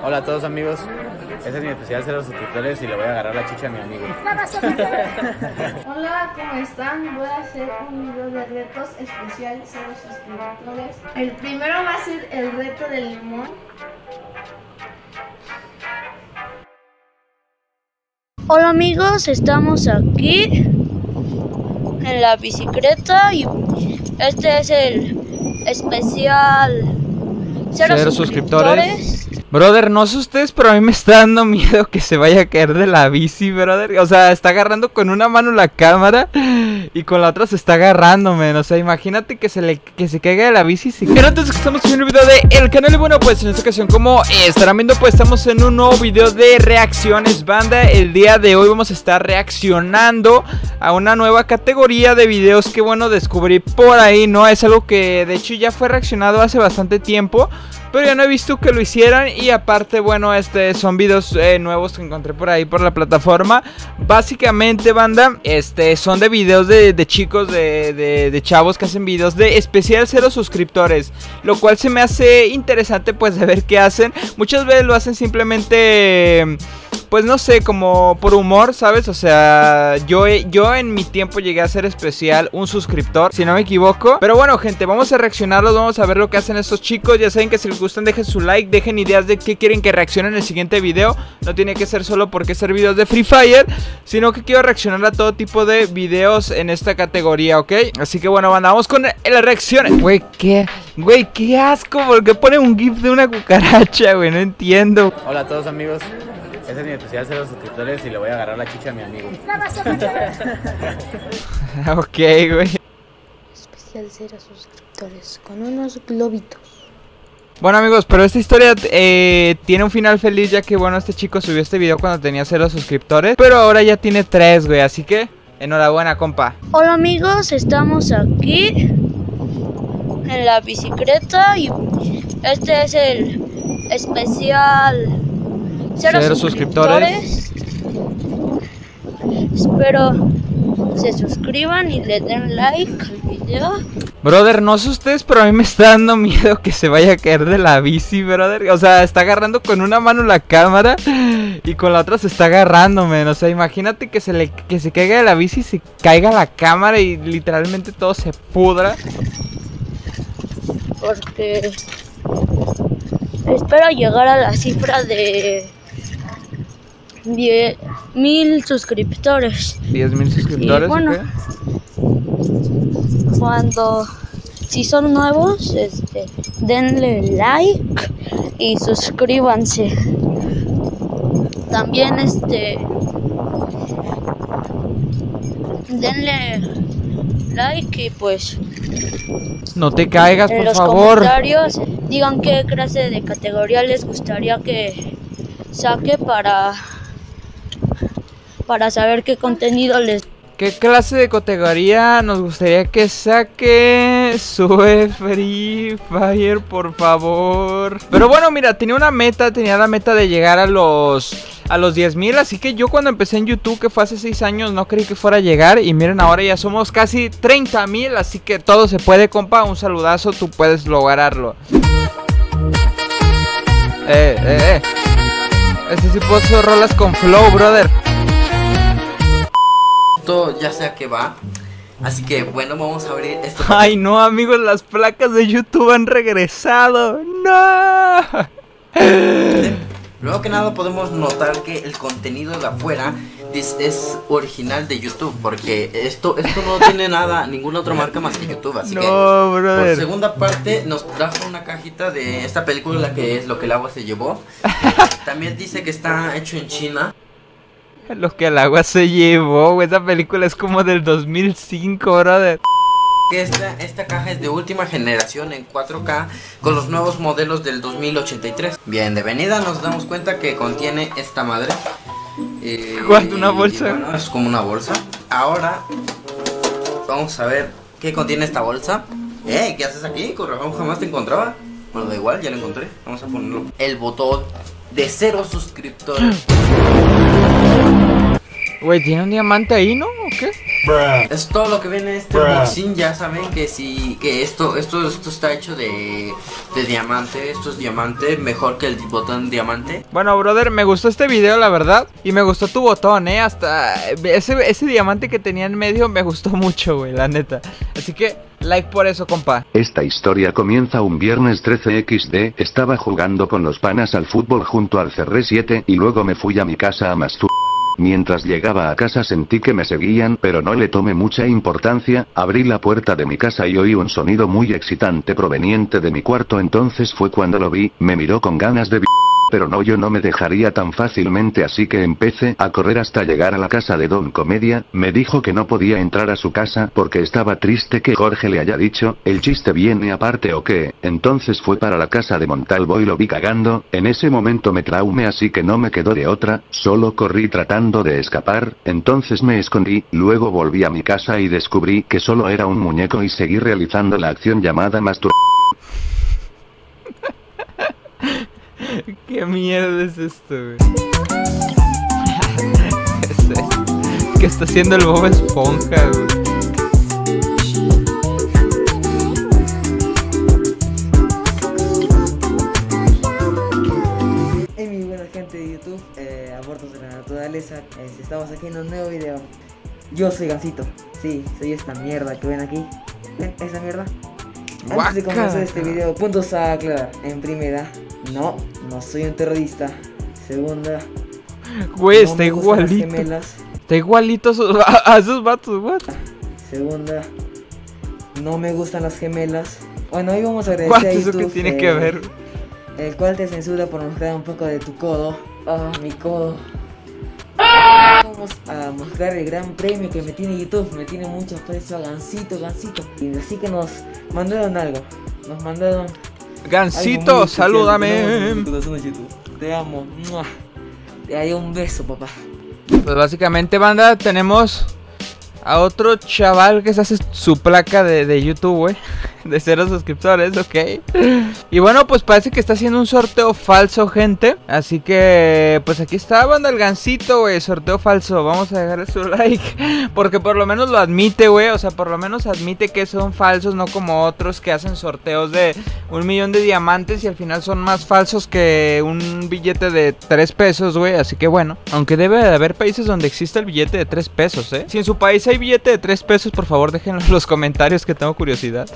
Hola a todos amigos, este es mi especial cero suscriptores y le voy a agarrar la chicha a mi amigo. Hola, ¿cómo están? Voy a hacer un video de retos especial cero suscriptores. El primero va a ser el reto del limón. Hola amigos, estamos aquí en la bicicleta y este es el especial cero, Cero suscriptores. suscriptores. Brother, no sé ustedes, pero a mí me está dando miedo que se vaya a caer de la bici, brother. O sea, está agarrando con una mano la cámara y con la otra se está agarrando, men. O sea, imagínate que se le que se caiga de la bici. Pero antes que estamos en un video de el canal y bueno, pues en esta ocasión como estarán viendo, pues estamos en un nuevo video de reacciones, banda. El día de hoy vamos a estar reaccionando a una nueva categoría de videos que bueno descubrí por ahí, ¿no? Es algo que de hecho ya fue reaccionado hace bastante tiempo. Pero yo no he visto que lo hicieran y aparte, bueno, este son videos eh, nuevos que encontré por ahí por la plataforma. Básicamente, banda, este son de videos de, de chicos, de, de- de chavos que hacen videos de especial cero suscriptores. Lo cual se me hace interesante pues de ver qué hacen. Muchas veces lo hacen simplemente... Pues no sé, como por humor, ¿sabes? O sea, yo, yo en mi tiempo llegué a ser especial un suscriptor, si no me equivoco. Pero bueno, gente, vamos a reaccionarlos, vamos a ver lo que hacen estos chicos. Ya saben que si les gustan, dejen su like, dejen ideas de qué quieren que reaccione en el siguiente video. No tiene que ser solo porque ser videos de Free Fire, sino que quiero reaccionar a todo tipo de videos en esta categoría, ¿ok? Así que bueno, banda, vamos con las reacciones. Güey, qué, güey, qué asco, porque pone un gif de una cucaracha, güey, no entiendo. Hola a todos amigos, este es mi especial cero suscriptores y le voy a agarrar la chicha a mi amigo. ok, güey. Especial cero suscriptores con unos globitos. Bueno amigos, pero esta historia eh, tiene un final feliz ya que bueno, este chico subió este video cuando tenía cero suscriptores, pero ahora ya tiene tres, güey, así que enhorabuena, compa. Hola amigos, estamos aquí en la bicicleta y este es el especial cero, Cero suscriptores. Espero se suscriban y le den like al video. Brother, no sé ustedes, pero a mí me está dando miedo que se vaya a caer de la bici, brother. O sea, está agarrando con una mano la cámara y con la otra se está agarrando, men. O sea, imagínate que se le que se caiga de la bici y se caiga la cámara y literalmente todo se pudra. porque espero llegar a la cifra de 10 mil suscriptores. 10 mil suscriptores, Y bueno. Cuando si son nuevos, este, denle like y suscríbanse. También este denle like y pues No te caigas, en por los favor. comentarios digan qué clase de categoría les gustaría que saque para para saber qué contenido les ¿Qué clase de categoría nos gustaría que saque? Sube Free Fire, por favor. Pero bueno, mira, tenía una meta, tenía la meta de llegar a los a los 10.000, así que yo cuando empecé en YouTube, que fue hace 6 años, no creí que fuera a llegar y miren, ahora ya somos casi 30.000, así que todo se puede, compa, un saludazo, tú puedes lograrlo. Eh, eh, eh. Este puso rolas con flow, brother. Esto ya sé a qué va. Así que bueno, vamos a abrir esto. Ay, no, amigos, las placas de YouTube han regresado. No. Luego que nada podemos notar que el contenido de afuera es, original de YouTube. Porque esto, esto no tiene nada, ninguna otra marca más que YouTube. Así que No, por brother. segunda parte nos trajo una cajita de esta película que es lo que el agua se llevó. También dice que está hecho en China. Lo que el agua se llevó, güey. Esa película es como del 2005, brother. Esta, esta caja es de última generación en 4K con los nuevos modelos del 2083. Bien, de venida nos damos cuenta que contiene esta madre. Eh. ¿Una bolsa? y bueno, es como una bolsa. Ahora vamos a ver qué contiene esta bolsa. Eh, ¿qué haces aquí? Con razón jamás te encontraba. Bueno, da igual, ya lo encontré. Vamos a ponerlo. El botón de cero suscriptores. Güey, ¿tiene un diamante ahí, no? ¿O qué? Es todo lo que viene este unboxing, ya saben que si que esto esto esto está hecho de, de diamante, esto es diamante, mejor que el botón diamante. Bueno, brother, me gustó este video, la verdad. Y me gustó tu botón, eh. Hasta ese, ese diamante que tenía en medio me gustó mucho, güey, la neta. Así que, like por eso, compa. Esta historia comienza un viernes 13 XD, estaba jugando con los panas al fútbol junto al CR7 y luego me fui a mi casa a mastur. Mientras llegaba a casa sentí que me seguían pero no le tomé mucha importancia, abrí la puerta de mi casa y oí un sonido muy excitante proveniente de mi cuarto. Entonces fue cuando lo vi, me miró con ganas de pero no yo no me dejaría tan fácilmente así que empecé a correr hasta llegar a la casa de Don Comedia, me dijo que no podía entrar a su casa porque estaba triste que Jorge le haya dicho, el chiste viene aparte o qué, entonces fue para la casa de Montalvo y lo vi cagando, en ese momento me traumé así que no me quedó de otra, solo corrí tratando de escapar, entonces me escondí, luego volví a mi casa y descubrí que solo era un muñeco y seguí realizando la acción llamada mastur... ¿Qué mierda es esto, güey? que está haciendo el Bob Esponja, güey. Hey mi buena gente de YouTube, abortos de la naturaleza, estamos aquí en un nuevo video. Yo soy Gansito, sí, soy esta mierda que ven aquí. ¿Ven esa mierda? Antes de comenzar este video, puntos a aclarar. En primera, no, no soy un terrorista. Segunda, Güey, no está me gustan las igualito. gemelas. Está igualito a esos, a esos vatos, what? Segunda, no me gustan las gemelas. Bueno, hoy vamos a agradecer a ¿Eso qué YouTube, tiene eh, que ver? El cual te censura por mostrar un poco de tu codo. Ah, mi codo. Vamos a mostrar el gran premio que me tiene YouTube. Me tiene mucho aprecio a Gansito, Gansito. Y así que nos mandaron algo. Nos mandaron. especial. salúdame. Te amo. Te haré un beso, papá. Pues básicamente, banda, tenemos a otro chaval que se hace su placa de, de YouTube, güey. De cero suscriptores, ok. Y bueno, pues parece que está haciendo un sorteo falso, gente. Así que, pues aquí está, banda, el gancito, güey. Sorteo falso. Vamos a dejarle su like. Porque por lo menos lo admite, güey. O sea, por lo menos admite que son falsos, no como otros que hacen sorteos de un millón de diamantes y al final son más falsos que un billete de 3 pesos, güey. Así que bueno, aunque debe de haber países donde existe el billete de 3 pesos, ¿eh? Si en su país hay billete de 3 pesos, por favor déjenlo en los comentarios que tengo curiosidad.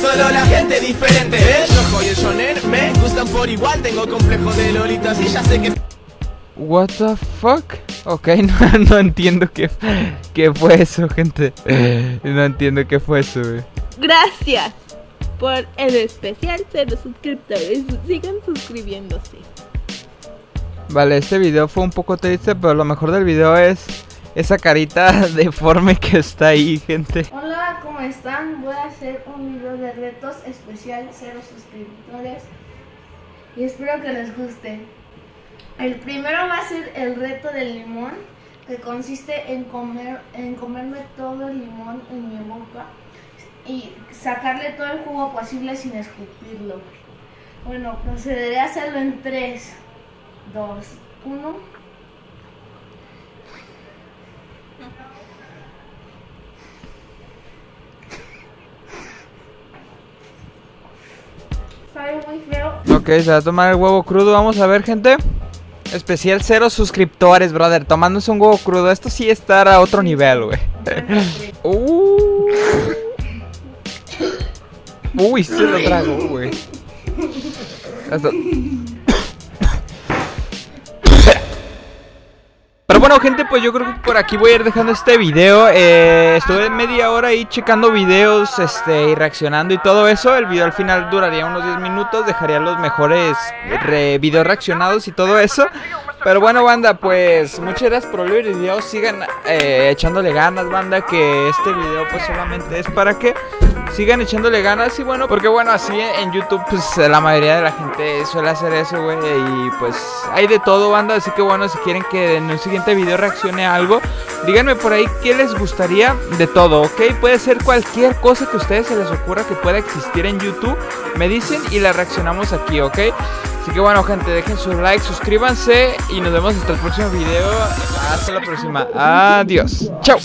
Solo la gente diferente, ¿ves? Rojo y el shonen me gustan por igual Tengo complejo de lolitas y ya sé que What the fuck? Ok, no, no entiendo qué, qué fue eso, gente. No entiendo qué fue eso, güey. Gracias por el especial cero suscriptores. Sigan suscribiéndose. Vale, este video fue un poco triste, pero lo mejor del video es esa carita deforme que está ahí, gente. Hola, ¿cómo están? Voy a hacer un video de retos especial, cero suscriptores. Y espero que les guste. El primero va a ser el reto del limón, que consiste en comer, en comerme todo el limón en mi boca y sacarle todo el jugo posible sin escupirlo. Bueno, procederé a hacerlo en 3, 2, 1. Ok, se va a tomar el huevo crudo. Vamos a ver, gente. Especial cero suscriptores, brother. Tomándose un huevo crudo. Esto sí estar a otro nivel, güey. Uh. Uy, se lo trago, güey. Hasta- bueno, gente, pues yo creo que por aquí voy a ir dejando este video. Eh, estuve media hora ahí checando videos este, y reaccionando y todo eso. El video al final duraría unos 10 minutos. Dejaría los mejores re- videos reaccionados y todo eso. Pero bueno, banda, pues muchas gracias por ver el video. Sigan eh, echándole ganas, banda. Que este video pues solamente es para que sigan echándole ganas y bueno, porque bueno, así en YouTube pues la mayoría de la gente suele hacer eso, güey, y pues hay de todo, banda, así que bueno, si quieren que en un siguiente video reaccione algo, díganme por ahí qué les gustaría de todo, ¿ok? Puede ser cualquier cosa que a ustedes se les ocurra que pueda existir en YouTube, me dicen y la reaccionamos aquí, ¿ok? Así que bueno, gente, dejen su like, suscríbanse y nos vemos hasta el próximo video. Hasta la próxima. Adiós. Chao.